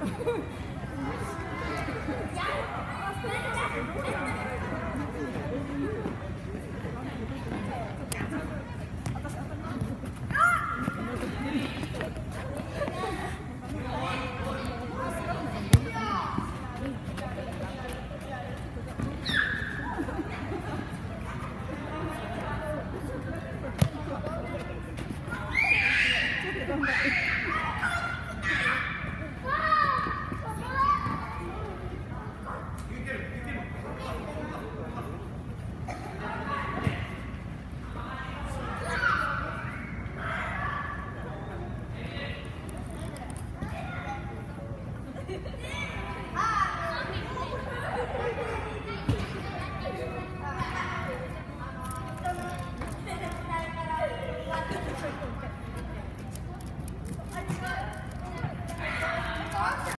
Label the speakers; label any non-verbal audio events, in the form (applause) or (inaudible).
Speaker 1: Yeah. Yeah. (laughs)